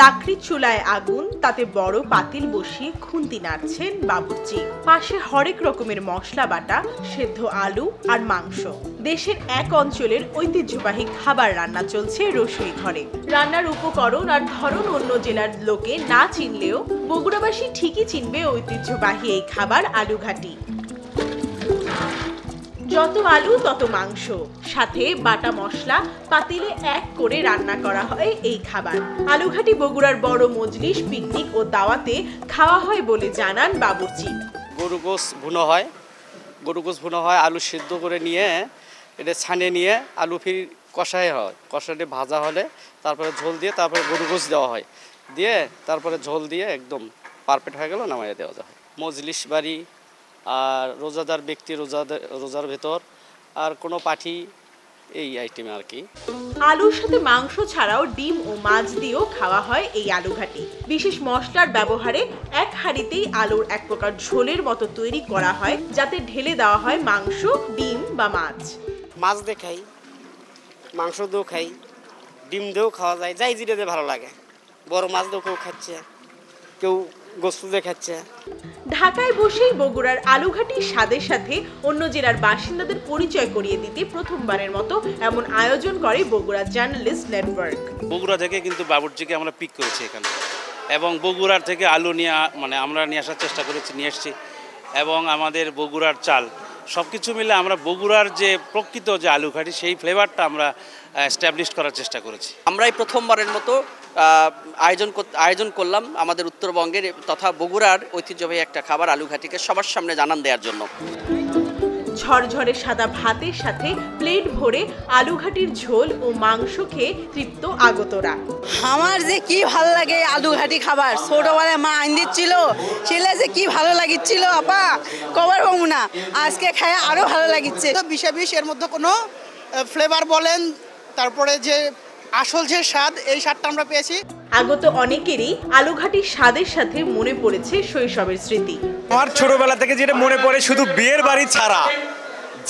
লাকড়ির চুলায় আগুন, তাতে বড় পাতিল বসিয়ে খুন্তি নাড়ছেন বাবুর্চি। পাশে হরেক রকমের মশলা বাটা, সেদ্ধ আলু আর মাংস। দেশের এক অঞ্চলের ঐতিহ্যবাহী খাবার রান্না চলছে রসুই ঘরে। রান্নার উপকরণ আর ধরন অন্য জেলার লোকে না চিনলেও বগুড়াবাসী ঠিকই চিনবে ঐতিহ্যবাহী এই খাবার আলুঘাটি। যত আলু, তত মাংস। সাথে বাটা মশলা, পাতিলে এক করে রান্না করা হয় এই খাবার। আলুঘাটি বগুড়ার বড় মজলিস, পিকনিক ও দাওয়াতে খাওয়া হয় বলে জানান বাবুর্চি। গরু গোস ভুনো হয়। গরু গোস ভুনো হয়, আলু সিদ্ধ করে নিয়ে, এটা ছানে নিয়ে আলু ফির কষাই হয়। কষাতে ভাজা হলে তারপরে ঝোল দিয়ে তারপরে গরু গোস দেওয়া হয়। দিয়ে তারপরে ঝোল দিয়ে একদম পারফেক্ট হয়ে গেল, নামাইয়ে দেওয়া যায়। মজলিস বাড়ি আর রোজাদার ব্যক্তি রোজাদার রোজার ভেতর আর কোনো পাঠি এই আইটেমে আর কি। আলুর সাথে মাংস ছাড়াও ডিম ও মাছ দিয়েও খাওয়া হয় এই আলুঘাটি। বিশেষ মশলার ব্যবহারে এক হাঁড়িতেই আলুর এক প্রকার ঝোলের মতো তৈরি করা হয় যাতে ঢেলে দেওয়া হয় মাংস ডিম বা মাছ। মাছ দিয়ে খাই মাংস দিয়েও খাই ডিম দিয়েও খাওয়া যায় যাই যেটা ভালো লাগে। বড় মাছ দিয়েও কেউ খাচ্ছে। কেউ গোস্ত দেখাচ্ছে ঢাকায় বসেই বগুড়ার আলুঘাটির স্বাদের সাথে অন্য জেলার বাসিন্দাদের পরিচয় করিয়ে দিতে প্রথমবারের মতো এমন আয়োজন করে বগুড়া জার্নালিস্ট নেটওয়ার্ক। বগুড়া থেকে কিন্তু বাবুর্চিকে আমরা পিক করেছি এখানে। এবং বগুড়ার থেকে আলু নিয়ে মানে আমরা নিয়ে আসার চেষ্টা করেছি নিয়ে এসেছি। এবং আমাদের বগুড়ার চাল সব কিছু মিলে আমরা বগুড়ার যে প্রকৃত যে আলু ঘাটি সেই ফ্লেভারটা আমরা এস্টাবলিশ করার চেষ্টা করেছি। আমরাই প্রথমবারের মতো আয়োজন কর- আয়োজন করলাম আমাদের উত্তরবঙ্গের তথা বগুড়ার ঐতিহ্যবাহী একটা খাবার আলুঘাটিকে সবার সামনে জানান দেওয়ার জন্য। ঝরঝরে সাদা ভাতের সাথে প্লেট ভরে আলুঘাটির ঝোল ও মাংস খেয়ে তৃপ্ত আগতরা। আমার যে কি ভালো লাগে আলু ঘাটি খাবার। ছোটবেলায় মা আইন দিচ্ছিল সেটা যে কি ভালো লাগিচ্ছিল আপা কবার পাবো না আজকে খায় আরও ভালো লাগিচ্ছে। তো বিশে এর মধ্যে কোনো ফ্লেভার বলেন তারপরে যে আসল যে স্বাদ এই স্বাদটা আমরা পেয়েছি। আগত অনেকেরই আলুঘাটির স্বাদের সাথে মনে পড়েছে শৈশবের স্মৃতি। আমার ছোটবেলা থেকে যেটা মনে পড়ে শুধু বিয়ের বাড়ি ছাড়া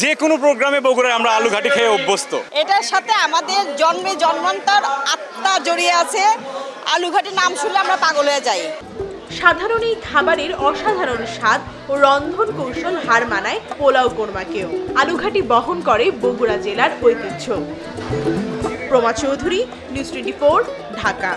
যে কোনো প্রোগ্রামে বগুড়ায় আমরা আলু ঘাটি খেয়ে অভ্যস্ত। এটার সাথে আমাদের জন্মে জন্মান্তর আত্মা জড়িয়ে আছে। আলু ঘাটির নাম শুনলে আমরা পাগল হয়ে যাই। সাধারণ এই খাবারের অসাধারণ স্বাদ ও রন্ধন কৌশল হার মানায় পোলাও কোরমাকেও। আলুঘাটি বহন করে বগুড়া জেলার ঐতিহ্য। Proma Chowdhury News Twenty Dhaka.